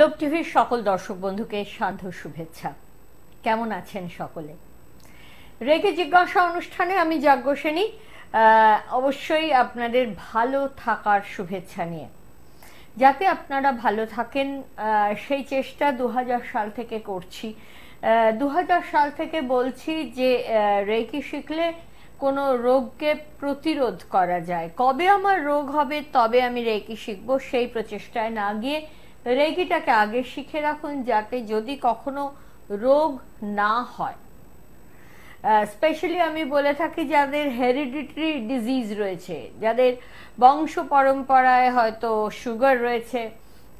Globe টিভির সকল দর্শক বন্ধুকে সাধ্য শুভেচ্ছা। কেমন আছেন সকলে? রেগে জিজ্ঞাসা অনুষ্ঠানে আমি যাজ্ঞসেনী অবশ্যই আপনাদের ভালো থাকার শুভেচ্ছা নিয়ে। যাতে আপনারা ভালো থাকেন সেই চেষ্টা দু হাজার সাল থেকে করছি। দু হাজার সাল থেকে বলছি যে রেকি শিখলে কোনো রোগকে প্রতিরোধ করা যায়। কবে আমার রোগ হবে, তবে আমি রেকি শিখব, সেই প্রচেষ্টায় না গিয়ে রেকিটাকে আগে শিখে রাখুন যাতে যদি কখনো রোগ না হয়। স্পেশালি আমি বলে থাকি যাদের হেরিডিটারি ডিজিজ রয়েছে, যাদের বংশ পরম্পরায় হয়তো সুগার রয়েছে,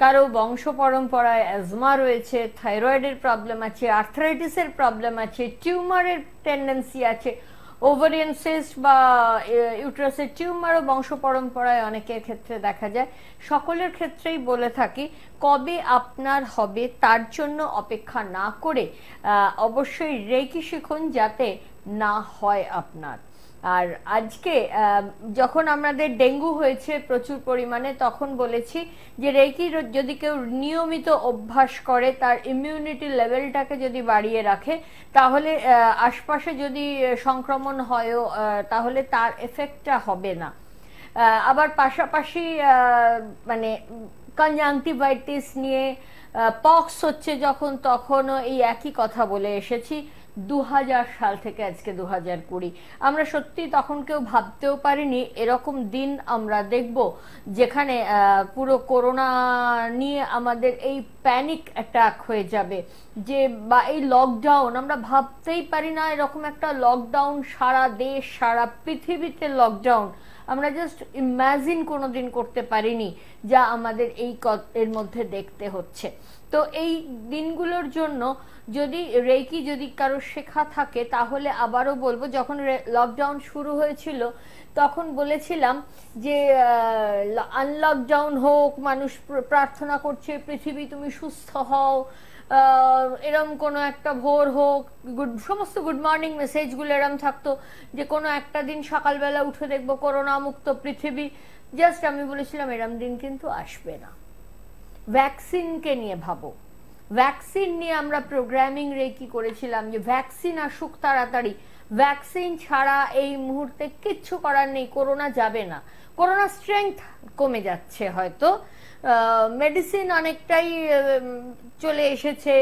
কারও বংশ পরম্পরায় অ্যাজমা রয়েছে থাইরয়েডের প্রবলেম আছে আর্থারাইটিসের প্রবলেম আছে টিউমারের টেন্ডেন্সি আছে ওভারিয়ান সিস্ট বা ইউট্রাসের টিউমারও বংশ পরম্পরায় অনেকের ক্ষেত্রে দেখা যায়। সকলের ক্ষেত্রেই বলে থাকি, কবে আপনার হবে তার জন্য অপেক্ষা না করে অবশ্যই রেকি শিখুন যাতে না হয় আপনার। আর আজকে যখন আমাদের ডেঙ্গু হয়েছে প্রচুর পরিমাণে, তখন বলেছি যে রেকি যদি কেউ নিয়মিত অভ্যাস করে, তার ইমিউনিটি লেভেলটাকে যদি বাড়িয়ে রাখে, তাহলে আশপাশে যদি সংক্রমণ হয়ও তাহলে তার এফেক্টটা হবে না। আবার পাশাপাশি মানে কনজাংটিভাইটিস নিয়ে পক্স হচ্ছে যখন, তখনও এই একই কথা বলে এসেছি। দু হাজার সাল থেকে আজকে দু কুড়ি। আমরা সত্যি তখন কেউ ভাবতেও পারিনি, এরকম দিন আমরা দেখব, যেখানে পুরো করোনা নিয়ে আমাদের এই প্যানিক অ্যাটাক হয়ে যাবে। যে, বা এই লকডাউন আমরা ভাবতেই পারি না এরকম একটা লকডাউন সারা দেশ, সারা পৃথিবীতে লকডাউন আমরা জাস্ট ইম্যাজিন কোনো দিন করতে পারিনি, যা আমাদের এই এর মধ্যে দেখতে হচ্ছে। তো এই দিনগুলোর জন্য যদি রেকি যদি কারও শেখা থাকে, তাহলে আবারও বলব, যখন লকডাউন শুরু হয়েছিল, তখন বলেছিলাম যে আনলকডাউন হোক, মানুষ প্রার্থনা করছে, পৃথিবী তুমি সুস্থ হও এরম কোনো একটা ভোর হোক গুড সমস্ত গুড মর্নিং মেসেজগুলো এরম থাকতো, যে কোনো একটা দিন সকালবেলা উঠে দেখব করোনা মুক্ত পৃথিবী জাস্ট আমি বলেছিলাম, এরম দিন কিন্তু আসবে না। ভ্যাকসিনকে নিয়ে ভাবো। ভ্যাকসিন নিয়ে আমরা প্রোগ্রামিং রেকি করেছিলাম যে ভ্যাকসিন আসুক তাড়াতাড়ি। ভ্যাকসিন ছাড়া এই মুহূর্তে কিচ্ছু করার নেই করোনা যাবে না। করোনা স্ট্রেংথ কমে যাচ্ছে হয়তো। মেডিসিন অনেকটাই চলে এসেছে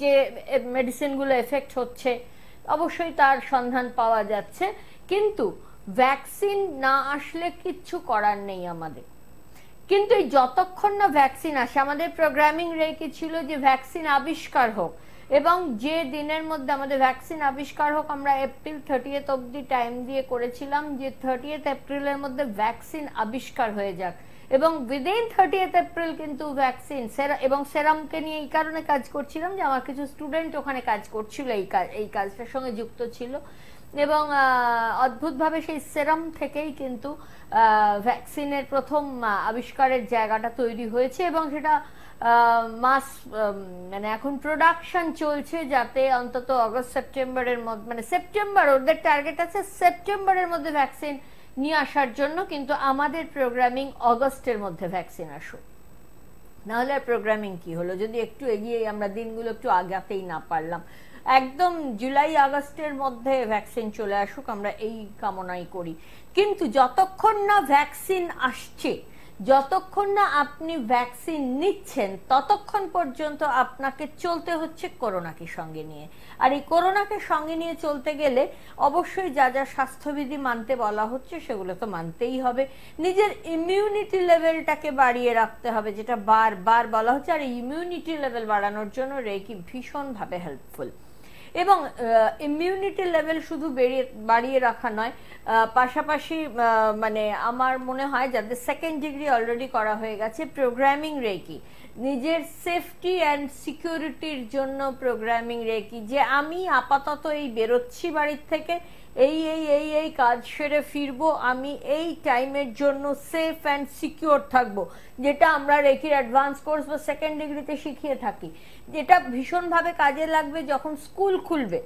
যে মেডিসিনগুলো এফেক্ট হচ্ছে, অবশ্যই তার সন্ধান পাওয়া যাচ্ছে। কিন্তু ভ্যাকসিন না আসলে কিচ্ছু করার নেই আমাদের। কিন্তু এই যতক্ষণ না ভ্যাকসিন আসে, আমাদের প্রোগ্রামিং রেখে ছিল যে ভ্যাকসিন আবিষ্কার হোক, এবং যে দিনের মধ্যে আমাদের ভ্যাকসিন আবিষ্কার হোক, আমরা এপ্রিল থার্টিয়েথ অব্দি টাইম দিয়ে করেছিলাম যে থার্টিয়েথ এপ্রিলের মধ্যে ভ্যাকসিন আবিষ্কার হয়ে যাক। এবং উইদিন থার্টিয়েথ এপ্রিল কিন্তু ভ্যাকসিন সেরা এবং সেরামকে নিয়ে এই কারণে কাজ করছিলাম যে আমার কিছু স্টুডেন্ট ওখানে কাজ করছিল, এই কাজ এই কাজটার সঙ্গে যুক্ত ছিল। এবং অদ্ভুতভাবে সেই সেরাম থেকেই কিন্তু ভ্যাকসিনের প্রথম আবিষ্কারের জায়গাটা তৈরি হয়েছে এবং সেটা মাস মানে এখন প্রোডাকশন চলছে যাতে অন্তত অগস্ট সেপ্টেম্বরের মধ্যে মানে সেপ্টেম্বর, ওদের টার্গেট আছে সেপ্টেম্বরের মধ্যে ভ্যাকসিন নিয়ে আসার জন্য, কিন্তু আমাদের প্রোগ্রামিং অগস্টের মধ্যে ভ্যাকসিন আসুক। নাহলে আর প্রোগ্রামিং কি হলো? যদি একটু এগিয়ে আমরা দিনগুলো একটু আগাতেই না পারলাম। একদম জুলাই আগস্টের মধ্যে ভ্যাকসিন চলে আসুক, আমরা এই কামনাই করি। কিন্তু যতক্ষণ না ভ্যাকসিন আসছে, যতক্ষণ না আপনি ভ্যাকসিন নিচ্ছেন, ততক্ষণ পর্যন্ত আপনাকে চলতে হচ্ছে করোনাকে সঙ্গে নিয়ে। আর এই করোনাকে সঙ্গে নিয়ে চলতে গেলে অবশ্যই যা যা স্বাস্থ্যবিধি মানতে বলা হচ্ছে, সেগুলো তো মানতেই হবে। নিজের ইমিউনিটি লেভেলটাকে বাড়িয়ে রাখতে হবে, যেটা বারবার বলা হচ্ছে। আর ইমিউনিটি লেভেল বাড়ানোর জন্য রেকি ভীষণভাবে হেল্পফুল এবং ইমিউনিটি লেভেল শুধু বেরিয়ে, বাড়িয়ে রাখা নয় পাশাপাশি মানে আমার মনে হয় যাদের সেকেন্ড ডিগ্রি অলরেডি করা হয়ে গেছে প্রোগ্রামিং রেকি নিজের সেফটি অ্যান্ড সিকিউরিটির জন্য প্রোগ্রামিং রেকি যে আমি আপাতত এই বেরোচ্ছি বাড়ির থেকে এই এই এই এই কাজ সেরে ফিরবো, আমি এই টাইমের জন্য সেফ অ্যান্ড সিকিওর থাকব, যেটা আমরা রেকির অ্যাডভান্স কোর্স বা সেকেন্ড ডিগ্রিতে শিখিয়ে থাকি। যেটা ভীষণভাবে কাজে লাগবে যখন স্কুল খুলবে।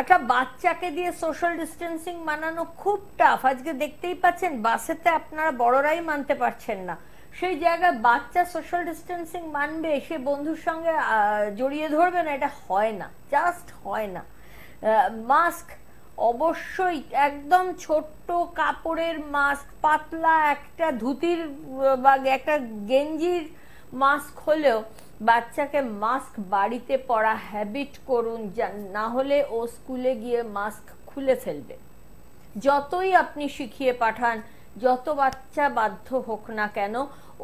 একটা বাচ্চাকে দিয়ে সোশ্যাল ডিস্টেন্সিং মানানো খুব টাফ আজকে দেখতেই পাচ্ছেন, বাসেতে আপনারা বড়রাই মানতে পারছেন না। সেই জায়গায় বাচ্চা সোশ্যাল ডিস্টেন্সিং মানবে, সে বন্ধুর সঙ্গে জড়িয়ে ধরবে না, এটা হয় না জাস্ট হয় না। মাস্ক অবশ্যই একদম ছোট্ট কাপড়ের মাস্ক, পাতলা একটা ধুতির, বা একটা গেঞ্জির মাস্ক হলেও বাচ্চাকে মাস্ক বাড়িতে পরা হ্যাবিট করুন না হলে ও স্কুলে গিয়ে মাস্ক খুলে ফেলবে। যতই আপনি শিখিয়ে পাঠান, যত বাচ্চা বাধ্য হোক না কেন,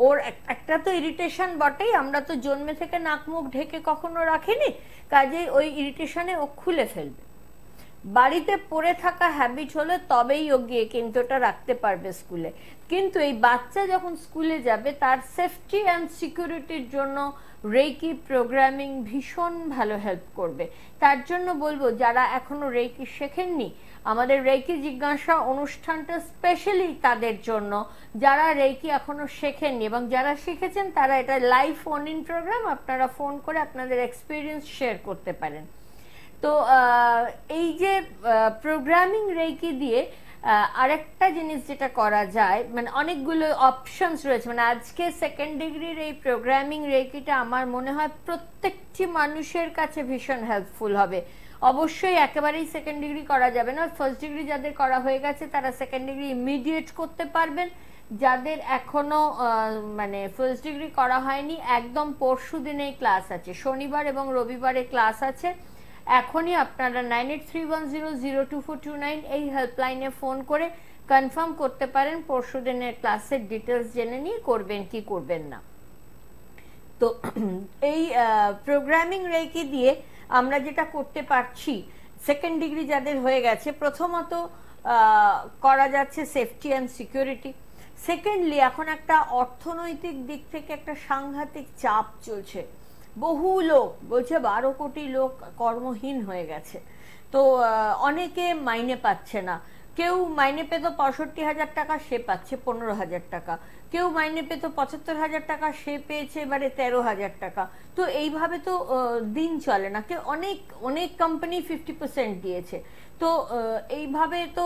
ওর একটা তো ইরিটেশন বটেই, আমরা তো জন্মে থেকে নাক মুখ ঢেকে কখনো রাখিনি, কাজেই ওই ইরিটেশনে ও খুলে ফেলবে। বাড়িতে পড়ে থাকা হ্যাবিট হলে তবেই ও গিয়ে কিন্তু ওটা রাখতে পারবে স্কুলে কিন্তু এই বাচ্চা যখন স্কুলে যাবে, তার সেফটি অ্যান্ড সিকিউরিটির জন্য রেকি প্রোগ্রামিং ভীষণ ভালো হেল্প করবে। তার জন্য বলব, যারা এখনও রেকি শেখেননি, আমাদের রেকি জিজ্ঞাসা অনুষ্ঠানটা স্পেশালি তাদের জন্য। যারা রেকি এখনও শেখেননি এবং যারা শিখেছেন, তারা এটা লাইভ ফোন ইন প্রোগ্রাম আপনারা ফোন করে আপনাদের এক্সপিরিয়েন্স শেয়ার করতে পারেন। তো এই যে প্রোগ্রামিং রেকি দিয়ে আরেকটা জিনিস যেটা করা যায় মানে অনেকগুলো অপশনস রয়েছে মানে আজকে সেকেন্ড ডিগ্রির এই প্রোগ্রামিং রেকিটা আমার মনে হয় প্রত্যেকটি মানুষের কাছে ভীষণ হেল্পফুল হবে। অবশ্যই একেবারেই সেকেন্ড ডিগ্রি করা যাবে না ফার্স্ট ডিগ্রি যাদের করা হয়ে গেছে, তারা সেকেন্ড ডিগ্রি ইমিডিয়েট করতে পারবেন। যাদের এখনও মানে ফার্স্ট ডিগ্রি করা হয়নি, একদম পরশু দিনেই ক্লাস আছে, শনিবার এবং রবিবারে ক্লাস আছে। এখনই আপনারা nine eight three one zero zero two four two nine এই হেল্পলাইনে ফোন করে কনফার্ম করতে পারেন। পরশু দিনের ক্লাসের ডিটেলস জেনে নিয়ে করবেন কি করবেন না। তো এই প্রোগ্রামিং রেকি দিয়ে আমরা যেটা করতে পারছি সেকেন্ড ডিগ্রি যাদের হয়ে গেছে, প্রথমত করা যাচ্ছে সেফটি অ্যান্ড সিকিউরিটি সেকেন্ডলি এখন একটা অর্থনৈতিক দিক থেকে একটা সাংঘাতিক চাপ চলছে। বহু লোক, বলছে বারো কোটি লোক কর্মহীন হয়ে গেছে। তো অনেকে মাইনে পাচ্ছে না। কেউ মাইনে পেত পঁয়ষট্টি হাজার টাকা, সে পাচ্ছে পনেরো হাজার টাকা। কেউ মাইনে পেত পঁচাত্তর হাজার টাকা, সে পেয়েছে এবারে তেরো হাজার টাকা। তো, এইভাবে তো দিন চলে না। কেউ অনেক অনেক কোম্পানি ফিফটি পার্সেন্ট দিয়েছে। তো এইভাবে তো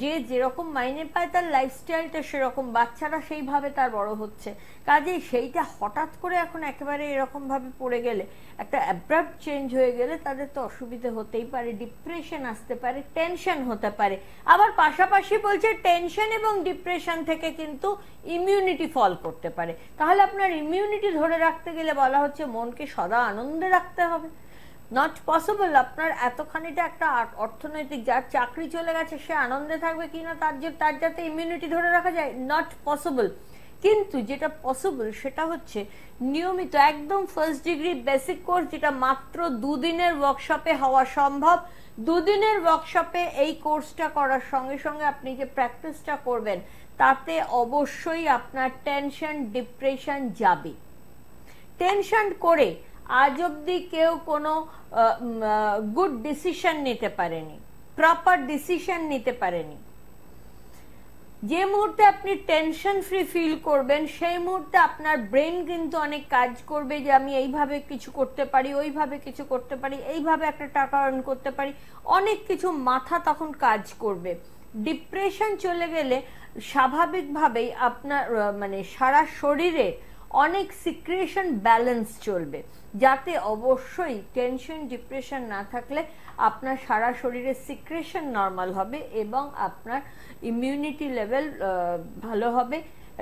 যে যেরকম মাইনে পায় তার লাইফস্টাইলটা সেরকম, বাচ্চারা সেইভাবে তার বড় হচ্ছে। কাজেই সেইটা হঠাৎ করে এখন একেবারে এরকম ভাবে পড়ে গেলে, একটা অ্যাব্রাপ্ট চেঞ্জ হয়ে গেলে তাদের তো অসুবিধে হতেই পারে ডিপ্রেশন আসতে পারে টেনশন হতে পারে। আবার পাশাপাশি বলছে টেনশন এবং ডিপ্রেশন থেকে কিন্তু ইমিউনিটি ফল করতে পারে। তাহলে আপনার ইমিউনিটি ধরে রাখতে গেলে বলা হচ্ছে মনকে সদা আনন্দে রাখতে হবে। নট পসিবল আপনার এতখানিটা একটা অর্থনৈতিক যার চাকরি চলে গেছে, সে আনন্দে থাকবে কিনা তার যে, তার যাতে ইমিউনিটি ধরে রাখা যায় নট পসিবল কিন্তু যেটা পসিবল সেটা হচ্ছে নিয়মিত একদম ফার্স্ট ডিগ্রি বেসিক কোর্স যেটা মাত্র দুদিনের ওয়ার্কশপে হওয়া সম্ভব। দুদিনের ওয়ার্কশপে এই কোর্সটা করার সঙ্গে সঙ্গে আপনি যে প্র্যাকটিসটা করবেন, তাতে অবশ্যই আপনার টেনশন ডিপ্রেশন যাবে। টেনশন করে আজ অব্দি কেউ কোনো গুড ডিসিশন নিতে পারেনি প্রপার ডিসিশন নিতে পারেনি। যে মুহূর্তে আপনি টেনশন ফ্রি ফিল করবেন, সেই মুহূর্তে আপনার ব্রেন কিন্তু অনেক কাজ করবে যে আমি এইভাবে কিছু করতে পারি, ওইভাবে কিছু করতে পারি, এইভাবে একটা টাকা আর্ন করতে পারি। অনেক কিছু মাথা তখন কাজ করবে। ডিপ্রেশন চলে গেলে স্বাভাবিকভাবেই আপনার মানে সারা শরীরে অনেক সিক্রেশন ব্যালেন্স চলবে, যাতে অবশ্যই টেনশন ডিপ্রেশন না থাকলে আপনার সারা শরীরে সিক্রেশন নর্মাল হবে এবং আপনার ইমিউনিটি লেভেল ভালো হবে।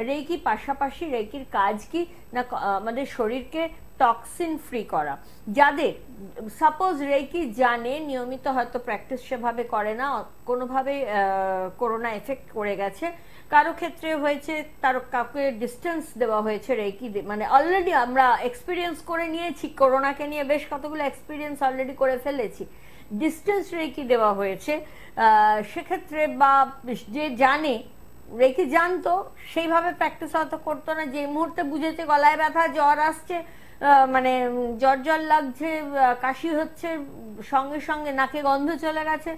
রেকি পাশাপাশি রেকির কাজ কি? না আমাদের শরীরকে টক্সিন ফ্রি করা। যাদের সাপোজ রেকি জানে, নিয়মিত হয়তো প্র্যাকটিস সেভাবে করে না কোনোভাবে করোনা এফেক্ট করে গেছে। কারও ক্ষেত্রে হয়েছে, তার কাউকে ডিস্টেন্স দেওয়া হয়েছে রেকি মানে অলরেডি আমরা এক্সপিরিয়েন্স করে নিয়েছি করোনাকে নিয়ে বেশ কতগুলো এক্সপিরিয়েন্স অলরেডি করে ফেলেছি। ডিস্টেন্স রেকি দেওয়া হয়েছে সেক্ষেত্রে বা যে জানে রেখে জানতো সেইভাবে প্র্যাকটিস হয়তো করতো না। যে মুহূর্তে বুঝেছে গলায় ব্যথা, জ্বর আসছে মানে জ্বর জ্বর লাগছে কাশি হচ্ছে, সঙ্গে সঙ্গে নাকে গন্ধ চলে গেছে,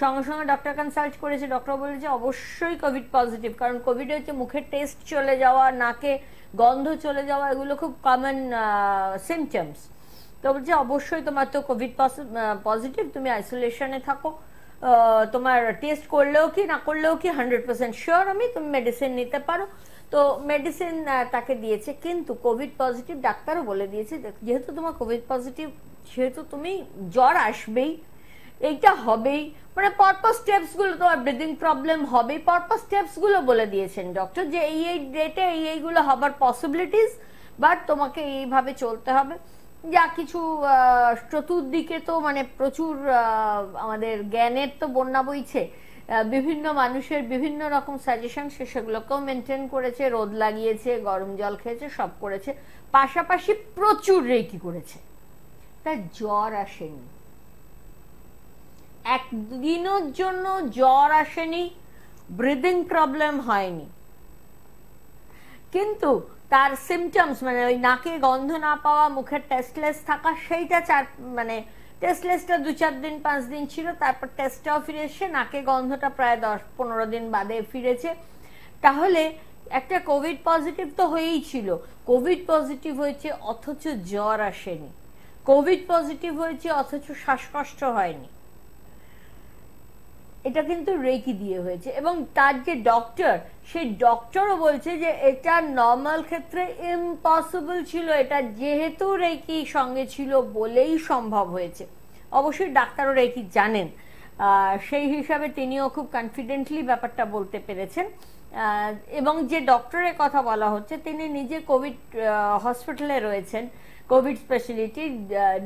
সঙ্গে সঙ্গে ডক্টর কনসাল্ট করেছে। ডক্টর বলেছে, অবশ্যই কোভিড পজিটিভ কারণ কোভিড হচ্ছে মুখের টেস্ট চলে যাওয়া, নাকে গন্ধ চলে যাওয়া, এগুলো খুব কমন সিমটমস তো বলছে, অবশ্যই তোমার তো কোভিড পজিটিভ তুমি আইসোলেশনে থাকো। তোমার টেস্ট করলেও কি, না করলেও কি হান্ড্রেড পার্সেন্ট শিওর আমি তুমি মেডিসিন নিতে পারো। তো মেডিসিন তাকে দিয়েছে, কিন্তু কোভিড পজিটিভ ডাক্তারও বলে দিয়েছে যেহেতু তোমার কোভিড পজিটিভ সেহেতু তুমি জ্বর আসবেই, এইটা হবেই। মানে পরপর স্টেপসগুলো তোমার ব্রিদিং প্রবলেম হবেই, পরপর স্টেপসগুলো বলে দিয়েছেন ডক্টর যে এই এই ডেটে এই এইগুলো হবার পসিবিলিটিস বাট তোমাকে এইভাবে চলতে হবে। যা কিছু চতুর্দিকে তো মানে প্রচুর আমাদের জ্ঞানের তো বন্যা বইছে। বিভিন্ন মানুষের বিভিন্ন রকম সাজেশন সে সেগুলোকেও মেনটেন করেছে, রোদ লাগিয়েছে, গরম জল খেয়েছে, সব করেছে। পাশাপাশি প্রচুর রেকি করেছে। তার জ্বর আসেনি। একদিনের জন্য জ্বর আসেনি ব্রিদিং প্রবলেম হয়নি। কিন্তু তার সিমটমস মানে ওই নাকে গন্ধ না পাওয়া মুখের টেস্টলেস থাকা, সেইটা চার মানে টেস্টলেসটা দু চার দিন, পাঁচ দিন ছিল, তারপর টেস্টটাও ফিরে এসছে, নাকে গন্ধটা প্রায় দশ পনেরো দিন বাদে ফিরেছে। তাহলে একটা কোভিড পজিটিভ তো হয়েই ছিল। কোভিড পজিটিভ হয়েছে, অথচ জ্বর আসেনি। কোভিড পজিটিভ হয়েছে, অথচ শ্বাসকষ্ট হয়নি। এটা কিন্তু রেকি দিয়ে হয়েছে। এবং তার যে ডক্টর সেই ডক্টরও বলছে যে এটা নর্মাল ক্ষেত্রে ইম্পসিবল ছিল। এটা যেহেতু রেকি সঙ্গে ছিল বলেই সম্ভব হয়েছে। অবশ্যই ডাক্তারও রেকি জানেন। সেই হিসাবে তিনিও খুব কনফিডেন্টলি ব্যাপারটা বলতে পেরেছেন। এবং যে ডক্টরের কথা বলা হচ্ছে, তিনি নিজে কোভিড হসপিটালে রয়েছেন কোভিড স্পেশালিটি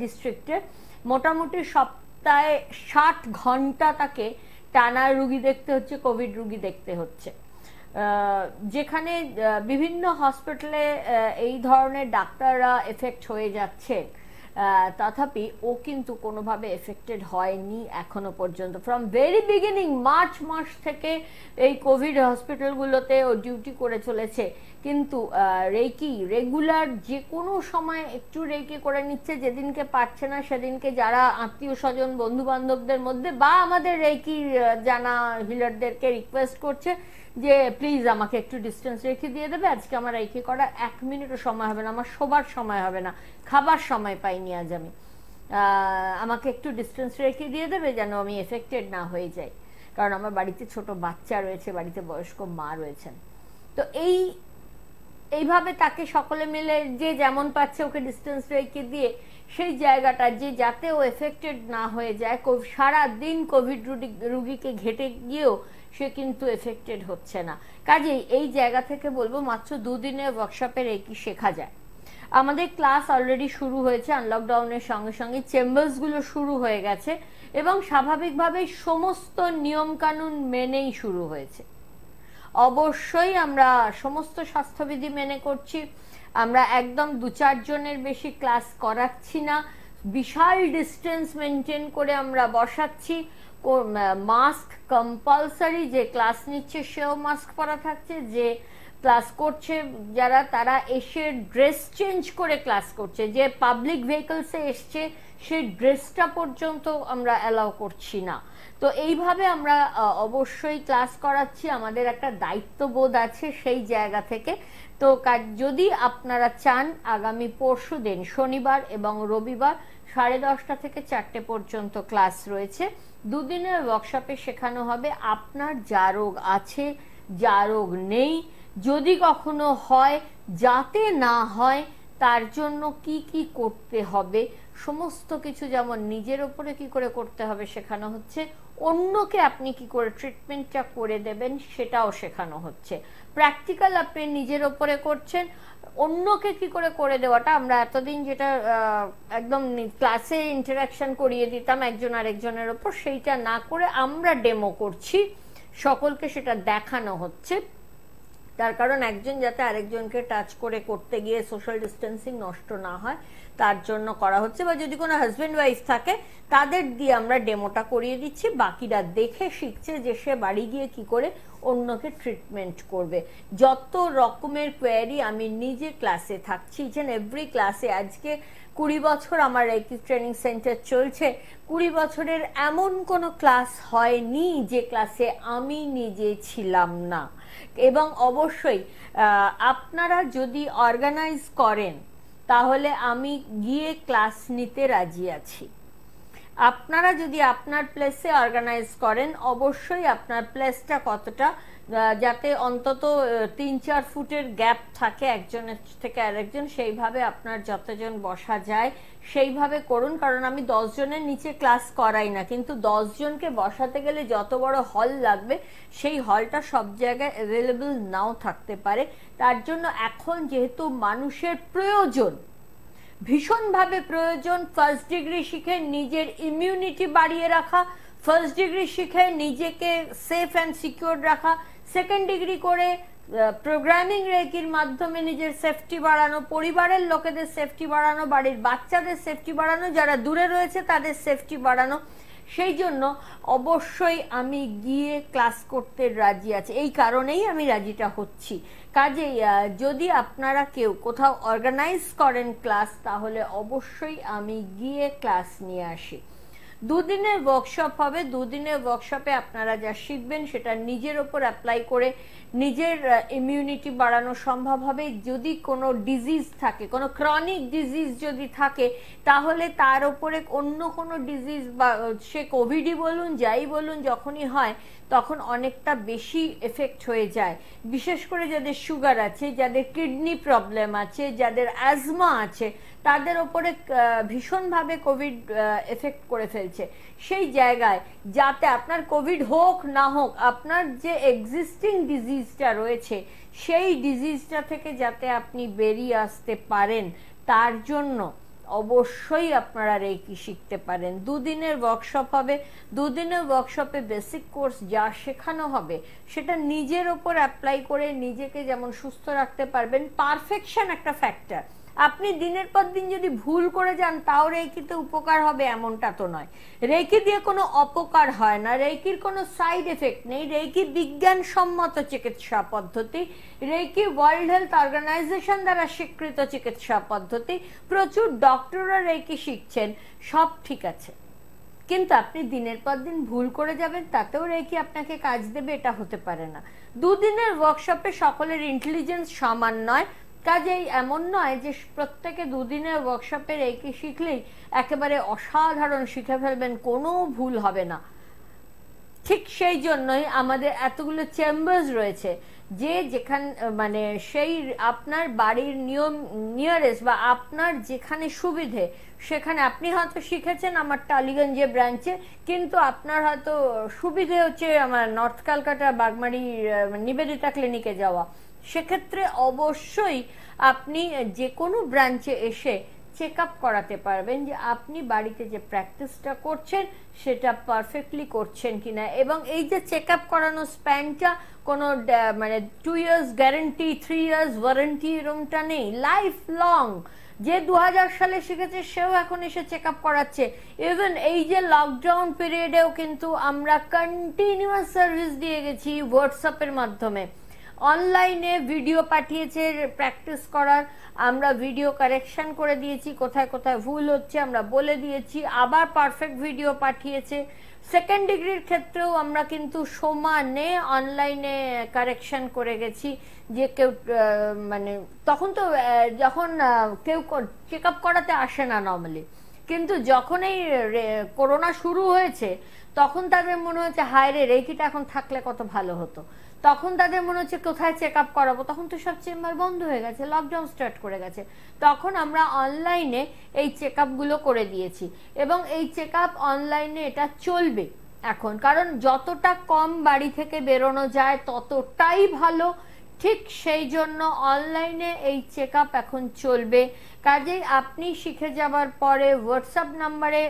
ডিস্ট্রিক্টে মোটামুটি সপ্তাহে ষাট ঘণ্টা তাকে টানা রুগী দেখতে হচ্ছে, কোভিড রুগী দেখতে হচ্ছে। যেখানে বিভিন্ন হসপিটালে এই ধরনের ডাক্তাররা এফেক্ট হয়ে যাচ্ছে। তথাপি ও কিন্তু কোনোভাবে এফেক্টেড হয়নি এখনও পর্যন্ত। ফ্রম ভেরি বিগিনিং মার্চ মাস থেকে এই কোভিড হসপিটালগুলোতে ও ডিউটি করে চলেছে। কিন্তু রেকি রেগুলার যে কোনো সময় একটু রেকি করে নিচ্ছে, যেদিনকে পারছে না সেদিনকে যারা আত্মীয় স্বজন বন্ধু বান্ধবদের মধ্যে বা আমাদের রেকি জানা হিলারদেরকে রিকোয়েস্ট করছে যে প্লিজ আমাকে একটু ডিস্টেন্স রেখে দিয়ে দেবে। আজকে আমার রেখে করা এক মিনিটও সময় হবে না, আমার শোবার সময় হবে না, খাবার সময় পাইনি আজ আমি। আমাকে একটু ডিস্টেন্স রেখে দিয়ে দেবে যেন আমি এফেক্টেড না হয়ে যাই। কারণ আমার বাড়িতে ছোট বাচ্চা রয়েছে, বাড়িতে বয়স্ক মা রয়েছেন। তো এই, এইভাবে তাকে সকলে মিলে যে যেমন পাচ্ছে ওকে ডিস্টেন্স রেখে দিয়ে, সেই জায়গাটা যে যাতে ও এফেক্টেড না হয়ে যায় সারা দিন কোভিড রুগীকে ঘেটে গিয়েও সে কিন্তু এফেক্টেড হচ্ছে না। কাজেই এই জায়গা থেকে বলব, মাত্র দুদিনের ওয়ার্কশপের কি শেখা যায়? আমাদের ক্লাস অলরেডি শুরু হয়েছে আনলকডাউনের সঙ্গে সঙ্গে চেম্বার্সগুলো শুরু হয়ে গেছে এবং স্বাভাবিকভাবেই সমস্ত নিয়মকানুন মেনেই শুরু হয়েছে। অবশ্যই আমরা সমস্ত স্বাস্থ্যবিধি মেনে করছি, আমরা একদম দু চারজনের বেশি ক্লাস করাচ্ছি না, বিশাল ডিস্টেন্স মেনটেন করে আমরা বসাচ্ছি মাস্ক কম্পালসারি যে ক্লাস নিচ্ছে সেও মাস্ক পরা থাকছে, যে ক্লাস করছে যারা, তারা এসে ড্রেস চেঞ্জ করে ক্লাস করছে। যে পাবলিক ভেহিকলসে এসছে, সেই ড্রেসটা পর্যন্ত আমরা অ্যালাউ করছি না। তো এইভাবে আমরা অবশ্যই ক্লাস করাচ্ছি। আমাদের একটা দায়িত্ববোধ আছে সেই জায়গা থেকে। তো যদি আপনারা চান, আগামী পরশু দিন, শনিবার এবং রবিবার সাড়ে দশটা থেকে চারটে পর্যন্ত ক্লাস রয়েছে। দুদিনের ওয়ার্কশপে শেখানো হবে আপনার যা রোগ আছে, যা রোগ নেই, যদি কখনো হয়, যাতে না হয়, তার জন্য কি কি করতে হবে, সমস্ত কিছু যেমন নিজের ওপরে কি করে করতে হবে শেখানো হচ্ছে, অন্যকে আপনি কি করে ট্রিটমেন্টটা করে দেবেন সেটাও শেখানো হচ্ছে। প্র্যাকটিক্যাল আপনি নিজের ওপরে করছেন অন্যকে কি করে করে দেওয়াটা? আমরা এতদিন যেটা একদম ক্লাসে ইন্টারাকশন করিয়ে দিতাম একজন আরেকজনের ওপর, সেইটা না করে আমরা ডেমো করছি। সকলকে সেটা দেখানো হচ্ছে। তার কারণ একজন যাতে আরেকজনকে টাচ করে করতে গিয়ে সোশ্যাল ডিস্টেন্সিং নষ্ট না হয়, তার জন্য করা হচ্ছে। বা যদি কোনো হাজব্যান্ড ওয়াইফ থাকে, তাদের দিয়ে আমরা ডেমোটা করিয়ে দিচ্ছি। বাকিরা দেখে শিখছে যে সে বাড়ি গিয়ে কি করে অন্যকে ট্রিটমেন্ট করবে। যত রকমের কোয়ারি আমি নিজে ক্লাসে থাকছি ইচ এভরি ক্লাসে আজকে কুড়ি বছর আমার একটি ট্রেনিং সেন্টার চলছে। কুড়ি বছরের এমন কোনো ক্লাস হয়নি যে ক্লাসে আমি নিজে ছিলাম না। এবং অবশ্যই আপনারা যদি অর্গানাইজ করেন তাহলে আমি গিয়ে ক্লাস নিতে রাজি আছি। আপনারা যদি আপনার প্লেসে অর্গানাইজ করেন, অবশ্যই আপনার প্লেসটা কতটা যাতে অন্তত তিন চার ফুটের গ্যাপ থাকে একজনের থেকে আরেকজন, সেইভাবে আপনার যতজন বসা যায়, সেইভাবে করুন। কারণ আমি জনের নিচে ক্লাস করাই না, কিন্তু জনকে বসাতে গেলে যত বড় হল লাগবে, সেই হলটা সব জায়গায় অ্যাভেলেবল নাও থাকতে পারে। তার জন্য এখন যেহেতু মানুষের প্রয়োজন ভীষণভাবে প্রয়োজন ফার্স্ট ডিগ্রি শিখে নিজের ইমিউনিটি বাড়িয়ে রাখা ফার্স্ট ডিগ্রি শিখে নিজেকে সেফ অ্যান্ড সিকিউর রাখা সেকেন্ড ডিগ্রি করে প্রোগ্রামিং রেকির মাধ্যমে নিজের সেফটি বাড়ানো, পরিবারের লোকেদের সেফটি বাড়ানো, বাড়ির বাচ্চাদের সেফটি বাড়ানো, যারা দূরে রয়েছে তাদের সেফটি বাড়ানো সেই জন্য অবশ্যই আমি গিয়ে ক্লাস করতে রাজি আছে। এই কারণেই আমি রাজিটা হচ্ছি। কাজেই যদি আপনারা কেউ কোথাও অর্গানাইজ করেন ক্লাস তাহলে অবশ্যই আমি গিয়ে ক্লাস নিয়ে আসি। দুদিনের ওয়ার্কশপ হবে। দুদিনের ওয়ার্কশপে আপনারা যা শিখবেন সেটা নিজের ওপর অ্যাপ্লাই করে নিজের ইমিউনিটি বাড়ানো সম্ভব হবে। যদি কোনো ডিজিজ থাকে, কোনো ক্রনিক ডিজিজ যদি থাকে, তাহলে তার ওপরে অন্য কোনো ডিজিজ বা সে কোভিডই বলুন, যাই বলুন, যখনই হয়, তখন অনেকটা বেশি এফেক্ট হয়ে যায়। বিশেষ করে যাদের সুগার আছে, যাদের কিডনি প্রবলেম আছে, যাদের অ্যাজমা আছে তাদের ওপরে ভীষণভাবে কোভিড এফেক্ট করে ফেলছে। সেই জায়গায় যাতে আপনার কোভিড হোক, না হোক, আপনার যে এক্সিস্টিং ডিজিজটা রয়েছে, সেই ডিজিজটা থেকে যাতে আপনি বেরিয়ে আসতে পারেন, তার জন্য অবশ্যই আপনারা রেকি শিখতে পারেন। দুদিনের ওয়ার্কশপ হবে। দুদিনের ওয়ার্কশপে বেসিক কোর্স যা শেখানো হবে, সেটা নিজের ওপর অ্যাপ্লাই করে নিজেকে যেমন সুস্থ রাখতে পারবেন পারফেকশন একটা ফ্যাক্টর আপনি দিনের পর দিন যদি ভুল করে যান, তাও রেকিতে উপকার হবে এমনটা তো নয়। রেকি দিয়ে কোনো অপকার হয় না। রেকির কোনো সাইড এফেক্ট নেই। রেকি বিজ্ঞানসম্মত চিকিৎসা পদ্ধতি। রেকি ওয়ার্ল্ড হেলথ অর্গানাইজেশন দ্বারা স্বীকৃত চিকিৎসা পদ্ধতি। প্রচুর ডক্টররা রেকি শিখছেন। সব ঠিক আছে। কিন্তু আপনি দিনের পর দিন ভুল করে যাবেন, তাতেও রেকি আপনাকে কাজ দেবে, এটা হতে পারে না। দুদিনের ওয়ার্কশপে সকলের ইন্টেলিজেন্স সমান নয়। কাজেই এমন নয় যে প্রত্যেকে দুদিনের ওয়ার্কশপে রেকি শিখলেই একেবারে অসাধারণ শিখে ফেলবেন, কোনো ভুল হবে না। ঠিক সেই জন্যই আমাদের এতগুলো চেম্বার্স রয়েছে, যে যেখান মানে সেই আপনার বাড়ির নিয়ম নিয়ারেস্ট বা আপনার যেখানে সুবিধে, সেখানে আপনি হয়তো শিখেছেন আমার টালিগঞ্জে ব্রাঞ্চে কিন্তু আপনার হয়তো সুবিধে হচ্ছে আমার নর্থ ক্যালকাটা বাগমারি নিবেদিতা ক্লিনিকে যাওয়া। সেক্ষেত্রে অবশ্যই আপনি যে কোনো ব্রাঞ্চে এসে চেক আপ করাতে পারবেন যে আপনি বাড়িতে যে প্র্যাকটিসটা করছেন, সেটা পারফেক্টলি করছেন কিনা। এবং এই যে চেক আপ করানো স্প্যানটা কোনো মানে two years guarantee three years warranty এরমটা নেই। লাইফ লং যে দু হাজার সালে শিখেছে, সেও এখন এসে চেক আপ করাচ্ছে। ইভেন এই যে লকডাউন পিরিয়ডেও কিন্তু আমরা কন্টিনিউয়াস সার্ভিস দিয়ে গেছি হোয়াটসঅ্যাপের মাধ্যমে। অনলাইনে ভিডিও পাঠিয়েছে প্র্যাকটিস করার। আমরা ভিডিও কারেকশন করে দিয়েছি, কোথায় কোথায় ভুল হচ্ছে আমরা বলে দিয়েছি, আবার পারফেক্ট ভিডিও পাঠিয়েছে। সেকেন্ড ডিগ্রির ক্ষেত্রেও আমরা কিন্তু সমানে অনলাইনে কারেকশন করে গেছি, যে কেউ মানে তখন তো যখন কেউ চেক আপ করাতে আসে না নর্মালি কিন্তু যখন এই করোনা শুরু হয়েছে, তখন তাদের মনে হচ্ছে হায় রে রেকিটা এখন থাকলে কত ভালো হতো। তখন তাদের মনে হচ্ছে কোথায় চেক আপ করাবো? তখন তো সব চেম্বার বন্ধ হয়ে গেছে লকডাউন স্টার্ট করে গেছে। তখন আমরা অনলাইনে এই চেক আপগুলো করে দিয়েছি এবং এই চেক আপ অনলাইনে এটা চলবে এখন। কারণ যতটা কম বাড়ি থেকে বেরোনো যায়, ততটাই ভালো। ঠিক সেই জন্য অনলাইনে এই চেক এখন চলবে। কাজেই আপনি শিখে যাবার পরে হোয়াটসঅ্যাপ নাম্বারে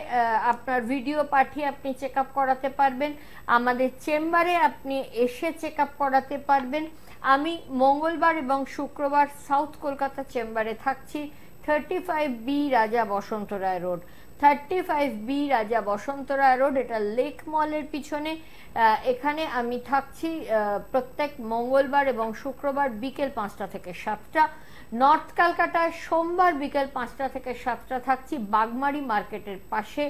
আপনার ভিডিও পাঠিয়ে আপনি চেক করাতে পারবেন। আমাদের চেম্বারে আপনি এসে চেক করাতে পারবেন। আমি মঙ্গলবার এবং শুক্রবার সাউথ কলকাতা চেম্বারে থাকছি thirty five B Raja Basanta Roy road. Thirty five B Raja Basanta Roy road, এটা লেক মলের পিছনে। এখানে আমি থাকছি প্রত্যেক মঙ্গলবার এবং শুক্রবার বিকেল পাঁচটা থেকে সাতটা। নর্থ ক্যালকাটায় সোমবার বিকেল পাঁচটা থেকে সাতটা থাকছি, বাগমারি মার্কেটের পাশে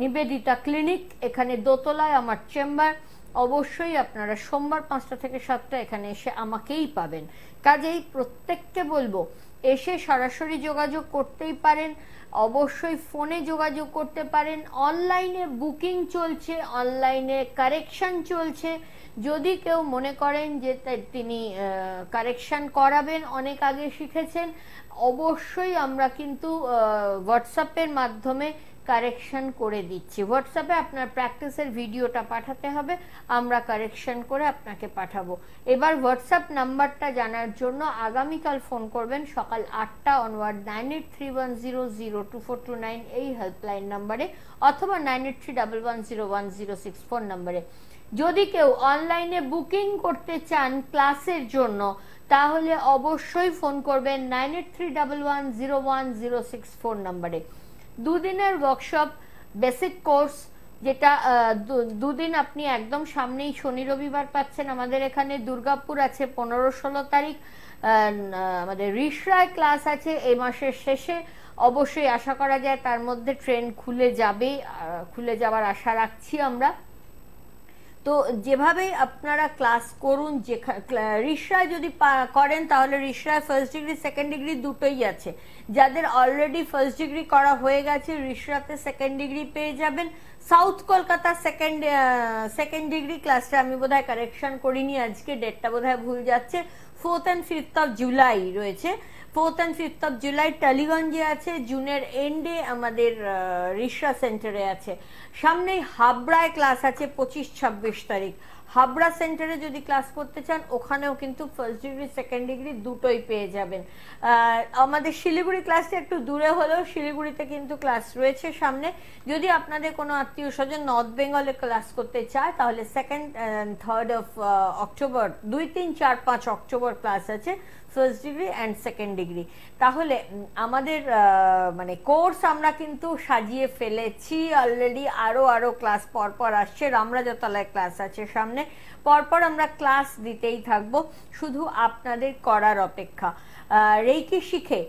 নিবেদিতা ক্লিনিক। এখানে দোতলায় আমার চেম্বার। অবশ্যই আপনারা সোমবার পাঁচটা থেকে সাতটা এখানে এসে আমাকেই পাবেন। কাজেই প্রত্যেককে বলব এসে সরাসরি যোগাযোগ করতেই পারেন, অবশ্যই ফোনে যোগাযোগ করতে পারেন। অনলাইনে বুকিং চলছে, অনলাইনে কারেকশান চলছে। যদি কেউ মনে করেন যে তিনি কারেকশান করাবেন, অনেক আগে শিখেছেন, অবশ্যই আমরা কিন্তু হোয়াটসঅ্যাপের মাধ্যমে কারেকশন করে দিচ্ছি। হোয়াটসঅ্যাপে আপনার প্র্যাকটিসের ভিডিওটা পাঠাতে হবে, আমরা কারেকশন করে আপনাকে পাঠাবো। এবার হোয়াটসঅ্যাপ নাম্বারটা জানার জন্য আগামীকাল ফোন করবেন সকাল আটটা onward nine eight three one zero zero two four two nine এই হেল্পলাইন নাম্বারে অথবা nine eight three double one zero one zero six four নাম্বারে যদি কেউ অনলাইনে বুকিং করতে চান ক্লাসের জন্য, তাহলে অবশ্যই ফোন করবেন nine eight three double one zero one zero six four নাম্বারে দুদিনের ওয়ার্কশপ বেসিক কোর্স যেটা দুদিন আপনি একদম সামনেই শনি রবিবার পাচ্ছেন। আমাদের এখানে দুর্গাপুর আছে পনেরো ষোলো তারিখ আমাদের রিসরায় ক্লাস আছে এই মাসের শেষে। অবশ্যই আশা করা যায় তার মধ্যে ট্রেন খুলে যাবে খুলে যাওয়ার আশা রাখছি আমরা। তো যেভাবেই আপনারা ক্লাস করুন যে রিসরায় যদি করেন, তাহলে রিসরায় ফার্স্ট ডিগ্রি সেকেন্ড ডিগ্রি দুটোই আছে। যাদের অলরেডি ফার্স্ট ডিগ্রি করা হয়ে গেছে রিসরাতে সেকেন্ড ডিগ্রি পেয়ে যাবেন। South Kolkata second second degree ক্লাসটা আমি বোধহয় কারেকশন করিনি, আজকে ডেটটা বোধহয় ভুল যাচ্ছে। Fourth and fifth of July রয়েছে। Fourth and fifth of July টালিগঞ্জে আছে জুনের এন্ডে আমাদের রিসরা সেন্টারে আছে। সামনেই হাবড়ায় ক্লাস আছে পঁচিশ, ছাব্বিশ তারিখ। হাবড়া সেন্টারে যদি ক্লাস করতে চান, ওখানেও কিন্তু ফার্স্ট ডিগ্রি সেকেন্ড ডিগ্রি দুটোই পেয়ে যাবেন। আমাদের শিলিগুড়ি ক্লাসটা একটু দূরে হলেও শিলিগুড়িতে কিন্তু ক্লাস রয়েছে সামনে। যদি আপনাদের কোনো আত্মীয় স্বজন নর্থ বেঙ্গলে ক্লাস করতে চায়, তাহলে সেকেন্ড থার্ড অফ অক্টোবর দুই, তিন, চার, পাঁচ অক্টোবর ক্লাস আছে। First degree and second degree তাহলে আমাদের মানে কোর্স আমরা কিন্তু সাজিয়ে ফেলেছি অলরেডি আরও আরও ক্লাস পরপর আসছে, রামরাজতলায় ক্লাস আছে সামনে। পরপর আমরা ক্লাস দিতেই থাকব, শুধু আপনাদের করার অপেক্ষা। রেইকি শিখে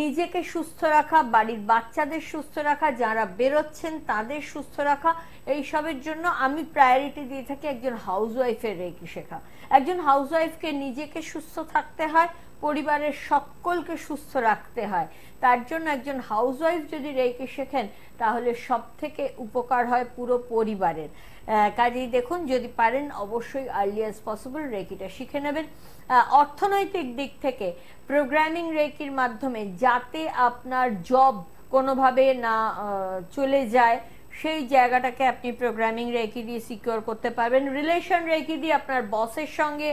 নিজেকে সুস্থ রাখা, বাড়ির বাচ্চাদের সুস্থ রাখা, যারা বেরোচ্ছেন তাদের সুস্থ রাখা, এইসবের জন্য আমি প্রায়োরিটি দিয়ে থাকি একজন হাউসওয়াইফের রেইকি শেখা। একজন হাউসওয়াইফকে নিজেকে সুস্থ থাকতে হয়, পরিবারের সকলকে সুস্থ রাখতে হয়। তার জন্য একজন হাউসওয়াইফ যদি রেইকি শেখেন, তাহলে সব থেকে উপকার হয় পুরো পরিবারের। কাজেই দেখুন, যদি পারেন, অবশ্যই আর্লি অ্যাজ পসিবল রেকিটা শিখে নেবেন। অর্থনৈতিক দিক থেকে প্রোগ্রামিং রেকির মাধ্যমে যাতে আপনার জব কোনোভাবে না চলে যায়, সেই জায়গাটাকে আপনি প্রোগ্রামিং রেকি দিয়ে সিকিওর করতে পারবেন। রিলেশন রেকি দিয়ে আপনার বসের সঙ্গে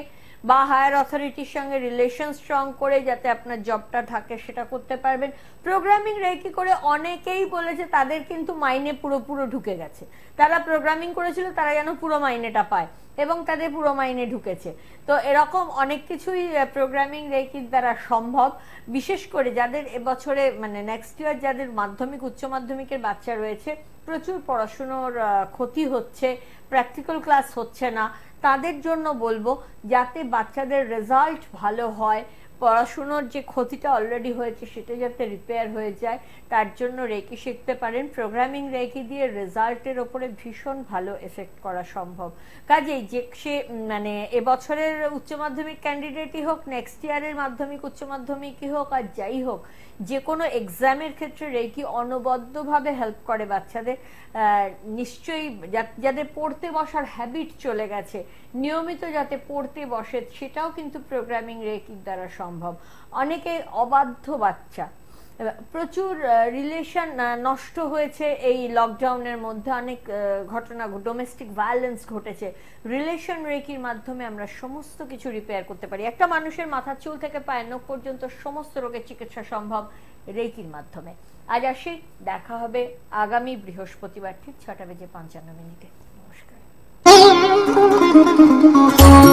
বা হায়ার অথরিটির সঙ্গে রিলেশন স্ট্রং করে যাতে আপনার জবটা থাকে, সেটা করতে পারবেন। প্রোগ্রামিং রেকি করে অনেকেই বলেছে তাদের কিন্তু মাইনে পুরো পুরো ঢুকে গেছে। তারা প্রোগ্রামিং করেছিল, তারা যেন পুরো মাইনেটা পায় এবং তাদের পুরো মাইনে ঢুকেছে। তো এরকম অনেক কিছুই প্রোগ্রামিং রেকির দ্বারা সম্ভব। বিশেষ করে যাদের এবছরে মানে নেক্সট ইয়ার যাদের মাধ্যমিক, উচ্চ মাধ্যমিকের বাচ্চা রয়েছে প্রচুর পড়াশুনোর ক্ষতি হচ্ছে প্র্যাকটিক্যাল ক্লাস হচ্ছে না। তাদের জন্য বলব, যাতে বাচ্চাদের রেজাল্ট ভালো হয় পড়াশুনোর যে ক্ষতিটা অলরেডি হয়েছে সেটা যাতে রিপেয়ার হয়ে যায়, তার জন্য রেকি শিখতে পারেন। প্রোগ্রামিং রেকি দিয়ে রেজাল্টের ওপরে ভীষণ ভালো এফেক্ট করা সম্ভব। কাজেই যে সে মানে এবছরের উচ্চ মাধ্যমিক ক্যান্ডিডেটই হোক নেক্সট ইয়ারের মাধ্যমিক, উচ্চ মাধ্যমিকই হোক, আর যাই হোক, যে কোনো এক্সামের ক্ষেত্রে রেকি অনবদ্যভাবে হেল্প করে বাচ্চাদের। নিশ্চয়ই যাদের পড়তে বসার হ্যাবিট চলে গেছে, নিয়মিত যাতে পড়তে বসে, সেটাও কিন্তু প্রোগ্রামিং রেকির দ্বারা সম্ভব। অনেকে অবাধ্য বাচ্চা। প্রচুর রিলেশন নষ্ট হয়েছে এই লকডাউনের মধ্যে। অনেক ঘটনা ডোমেস্টিক ভায়োলেন্স ঘটেছে। রিলেশন রেকির মাধ্যমে আমরা সমস্ত কিছু রিপেয়ার করতে পারি। একটা মানুষের মাথার চুল থেকে পায়ের নখ পর্যন্ত সমস্ত রোগের চিকিৎসা সম্ভব রেকির মাধ্যমে। আজ আসি, দেখা হবে আগামী বৃহস্পতিবার ঠিক ছটা বেজে পঞ্চান্ন মিনিটে। নমস্কার।